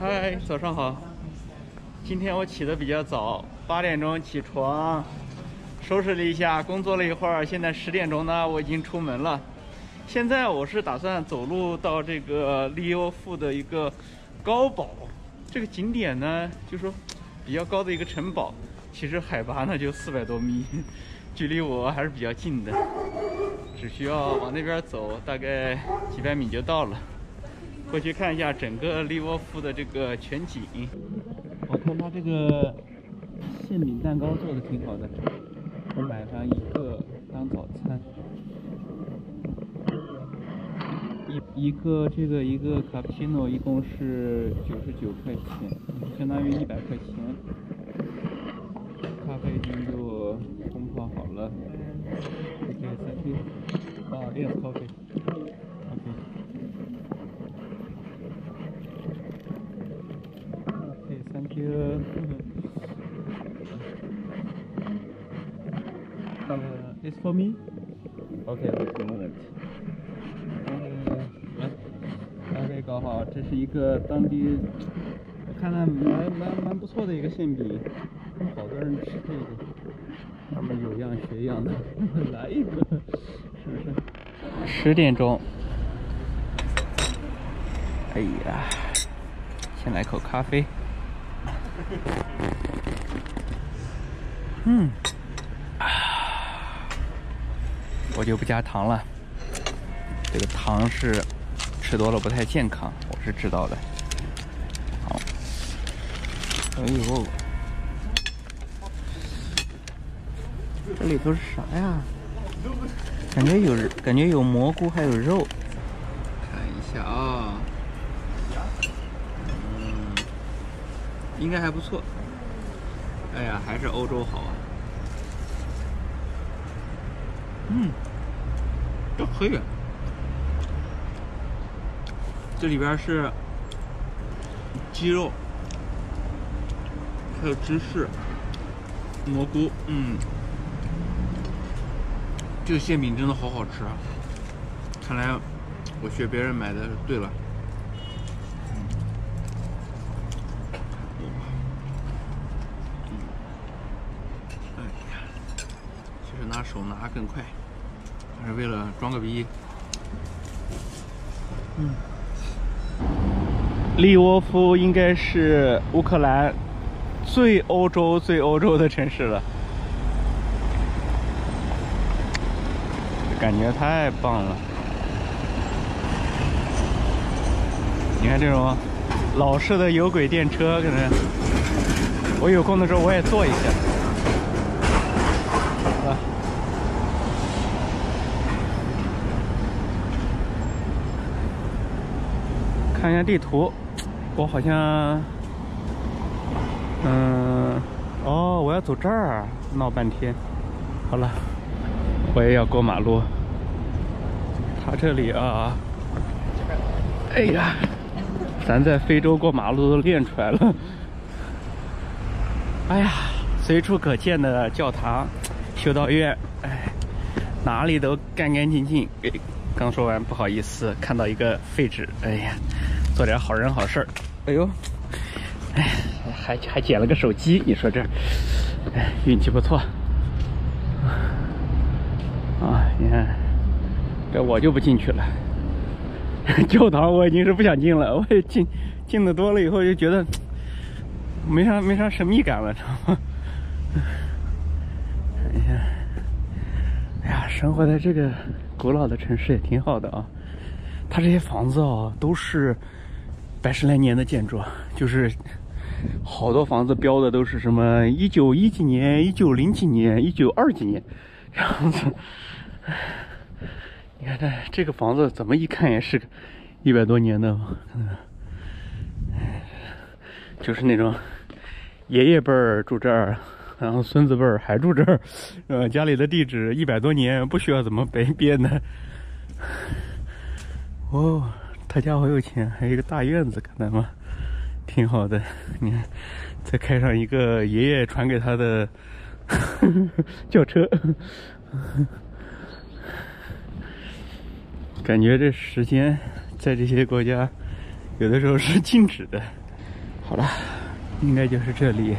嗨，早上好。今天我起的比较早，八点钟起床，收拾了一下，工作了一会儿。现在十点钟呢，我已经出门了。现在我是打算走路到这个利欧夫的一个高堡，这个景点呢，就说比较高的一个城堡，其实海拔呢就四百多米，距离我还是比较近的，只需要往那边走，大概几百米就到了。过去看一下整个利沃夫的这个全景。我看他这个馅饼蛋糕做的挺好的，我买上一个当早餐。一一个这个一个卡布奇诺一共是九十九块钱，相当于一百块钱。咖啡已经给我冲泡好了。OK，thank you。啊，yes coffee。OK。OK，thank you。呃，it's for me。OK，wait a moment。OK，搞好，这是一个当地，我看了蛮蛮蛮不错的一个馅饼，好多人吃这个，他们有样学样的，来一个，是不是？十点钟，哎呀，先来口咖啡，嗯，啊，我就不加糖了，这个糖是。吃多了不太健康，我是知道的。好，哎呦，这里头是啥呀？感觉有感觉有蘑菇，还有肉。看一下啊，嗯，应该还不错。哎呀，还是欧洲好啊。嗯，可以。这里边是鸡肉，还有芝士、蘑菇，嗯，这个馅饼真的好好吃啊！看来我学别人买的对了。哎呀，其实拿手拿更快，还是为了装个逼。嗯。利沃夫应该是乌克兰最欧洲、最欧洲的城市了，感觉太棒了！你看这种老式的有轨电车，可能我有空的时候我也坐一下。看一下地图。我好像，嗯，哦，我要走这儿，闹半天。好了，我也要过马路。他这里啊，哎呀，咱在非洲过马路都练出来了。哎呀，随处可见的教堂、修道院，哎，哪里都干干净净。刚说完，不好意思，看到一个废纸，哎呀，做点好人好事儿。哎呦，哎，还还捡了个手机，你说这，哎，运气不错。啊，你看，这我就不进去了。教堂我已经是不想进了，我也进，进的多了以后就觉得没啥没啥神秘感了，知道吗？看一下，哎呀，生活在这个古老的城市也挺好的啊。它这些房子哦，都是。百十来年的建筑，就是好多房子标的都是什么一九一几年、一九零几年、一九二几年 这样子。你看这这个房子怎么一看也是个一百多年的，就是那种爷爷辈儿住这儿，然后孙子辈儿还住这儿，呃，家里的地址一百多年不需要怎么编编 的。哦。他家好有钱，还有一个大院子，看到吗？挺好的。你看，再开上一个爷爷传给他的呵 呵轿车，感觉这时间在这些国家有的时候是静止的。好了，应该就是这里。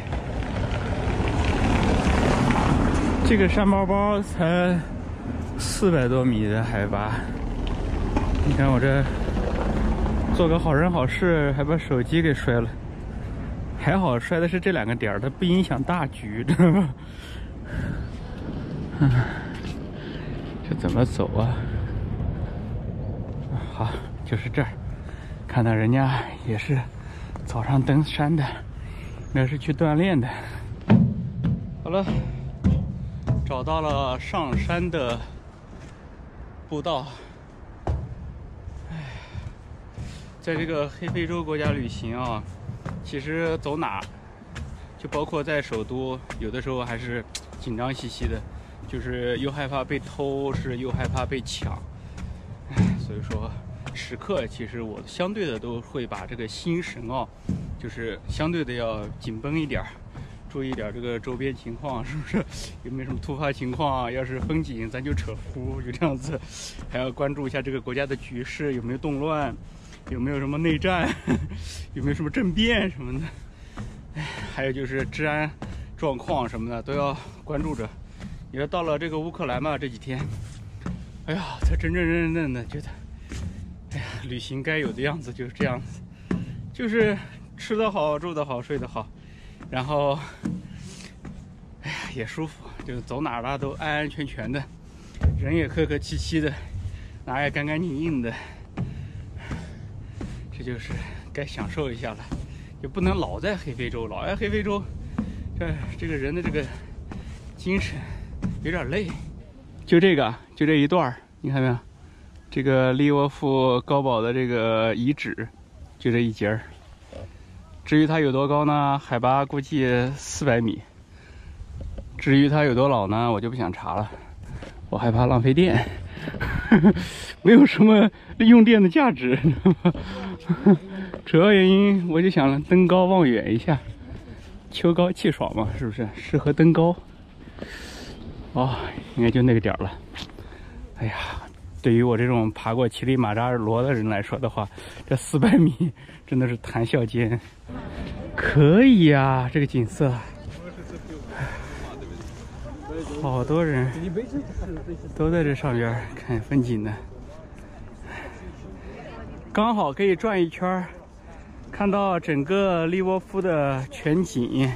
这个山包包才四百多米的海拔，你看我这做个好人好事，还把手机给摔了。还好摔的是这两个点儿，它不影响大局，知道吗？这怎么走啊？好，就是这儿。看到人家也是早上登山的，那是去锻炼的。好了。找到了上山的步道。哎，在这个黑非洲国家旅行啊，其实走哪，就包括在首都，有的时候还是紧张兮兮的，就是又害怕被偷，是又害怕被抢。所以说时刻其实我相对的都会把这个心神啊，就是相对的要紧绷一点儿。注意点这个周边情况，是不是 有没有什么突发情况？要是风景，咱就扯呼，就这样子。还要关注一下这个国家的局势有没有动乱，有没有什么内战，有没有什么政变什么的。哎，还有就是治安状况什么的都要关注着。你说到了这个乌克兰嘛，这几天，哎呀，才真真正正的觉得，哎呀，旅行该有的样子就是这样子，就是吃得好，住得好，睡得好。然后，哎呀，也舒服，就是走哪儿了都安安全全的，人也客客气气的，哪也干干净净的，这就是该享受一下了，就不能老在黑非洲，老在黑非洲，这这个人的这个精神有点累。就这个，就这一段儿，你看没有？这个利沃夫高堡的这个遗址，就这一截儿。至于它有多高呢？海拔估计四百米。至于它有多老呢？我就不想查了，我害怕浪费电，没有什么用电的价值。主要原因我就想登高望远一下，秋高气爽嘛，是不是？适合登高。哦，应该就那个点了。哎呀，对于我这种爬过乞力马扎罗的人来说的话，这四百米。真的是谈笑间，可以呀，这个景色，好多人都在这上边看风景呢，刚好可以转一圈，看到整个利沃夫的全景。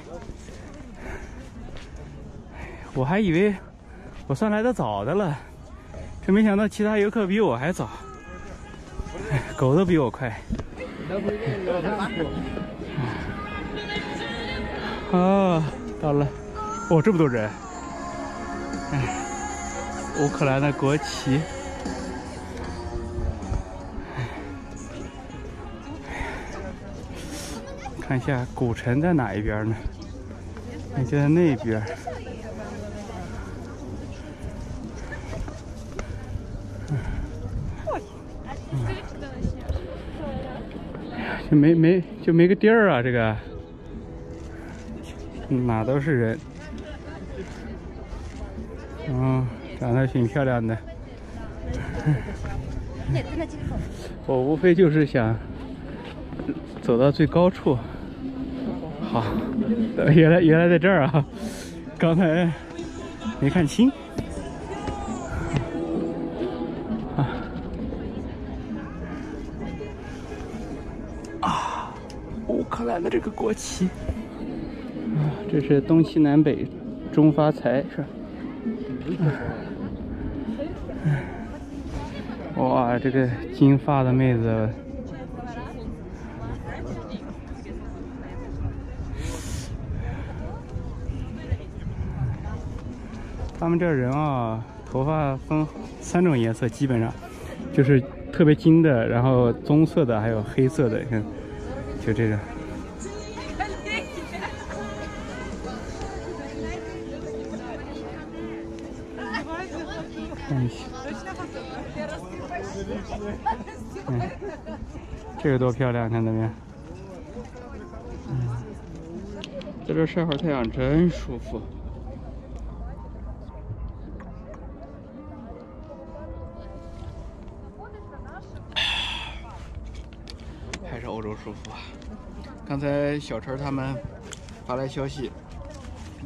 我还以为我算来的早的了，没想到其他游客比我还早，狗都比我快。啊，到了！哦，这么多人！哎，乌克兰的国旗。看一下古城在哪一边呢？就在那边。就没没就没个地儿啊！这个哪都是人，嗯，长得挺漂亮的。我无非就是想走到最高处。好，原来原来在这儿啊！刚才没看清。国旗啊，这是东西南北中发财是吧？哇，这个金发的妹子，他们这人啊，头发分三种颜色，基本上就是特别金的，然后棕色的，还有黑色的，你看，就这个。嗯，这个多漂亮，看到没有？嗯，在这晒会儿太阳真舒服。还是欧洲舒服啊！刚才小陈他们发来消息，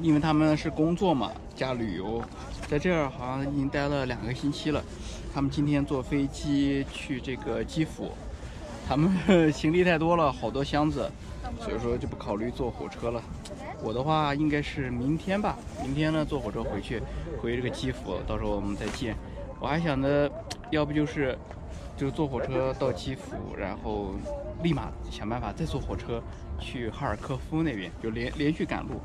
因为他们是工作嘛加旅游，在这儿好像已经待了两个星期了。他们今天坐飞机去这个基辅，他们 行李太多了，好多箱子，所以说就不考虑坐火车了。我的话应该是明天吧，明天呢坐火车回去，回这个基辅，到时候我们再见。我还想着，要不就是就坐火车到基辅，然后立马想办法再坐火车去哈尔科夫那边，就连连续赶路，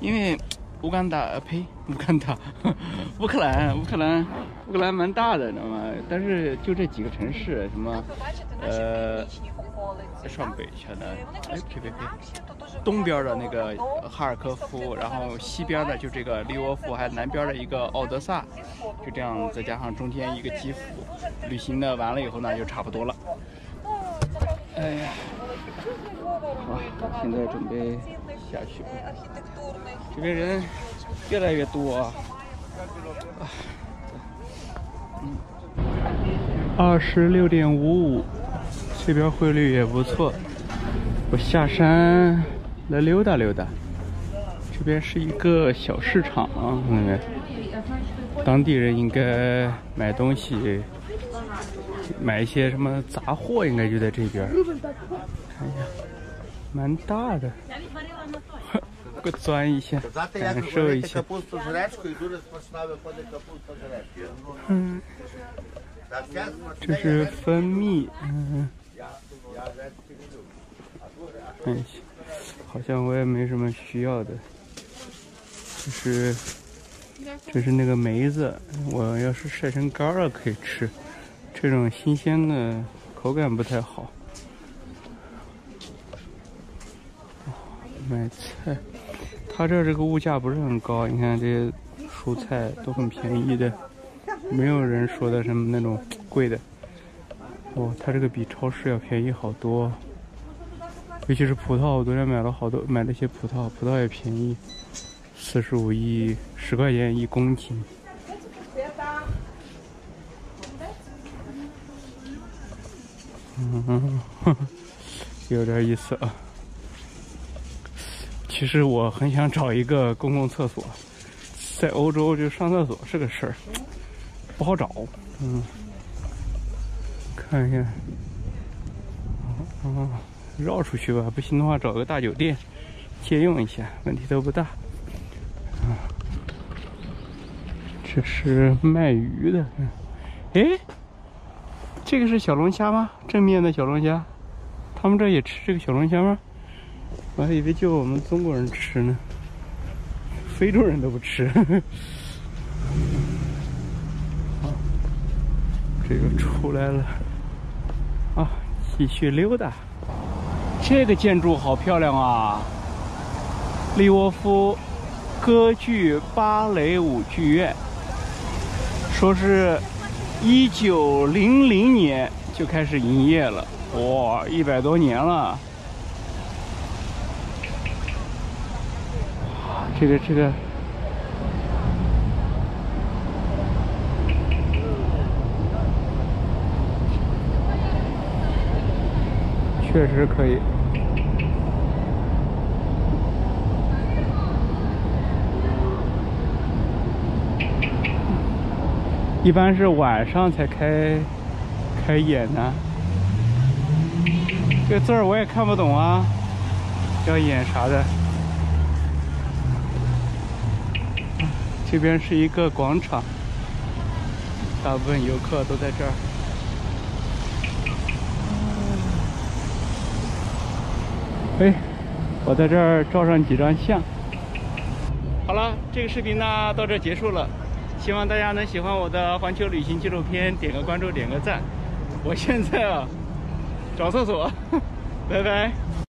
因为。乌干达，呃，呸，乌干达，乌克兰，乌克兰，乌克兰蛮大的，你知道吗？但是就这几个城市，什么，呃，上北下的，哎，呸呸呸，东边的那个哈尔科夫，然后西边的就这个利沃夫，还南边的一个奥德萨，就这样，再加上中间一个基辅，旅行的完了以后呢，就差不多了。哎呀，好，现在准备下去吧。这边人越来越多啊！二十六点五五，这边汇率也不错。我下山来溜达溜达。这边是一个小市场，那边当地人应该买东西，买一些什么杂货，应该就在这边。看一下，蛮大的。我钻一下，感受一下。嗯，这是蜂蜜。嗯，看一下，好像我也没什么需要的。这是，这是那个梅子，我要是晒成干了可以吃。这种新鲜的口感不太好。买菜。他这这个物价不是很高，你看这些蔬菜都很便宜的，没有人说的什么那种贵的。哦，他这个比超市要便宜好多，尤其是葡萄，我昨天买了好多，买了些葡萄，葡萄也便宜，四十五一十块钱一公斤。嗯哼，有点意思啊。其实我很想找一个公共厕所，在欧洲就上厕所是个事儿，不好找。嗯，看一下，啊，绕出去吧，不行的话找个大酒店借用一下，问题都不大。啊，这是卖鱼的，哎，这个是小龙虾吗？正面的小龙虾，他们这也吃这个小龙虾吗？我还以为就我们中国人吃呢，非洲人都不吃。好，这个出来了，啊，继续溜达。这个建筑好漂亮啊！利沃夫歌剧芭蕾舞剧院，说是一九零零年就开始营业了，哇，一百多年了。这个这个确实可以，一般是晚上才开开演呢。这字儿我也看不懂啊，要演啥的？这边是一个广场，大部分游客都在这儿。哎，我在这儿照上几张相。好了，这个视频呢到这结束了，希望大家能喜欢我的环球旅行纪录片，点个关注，点个赞。我现在啊，找厕所，拜拜。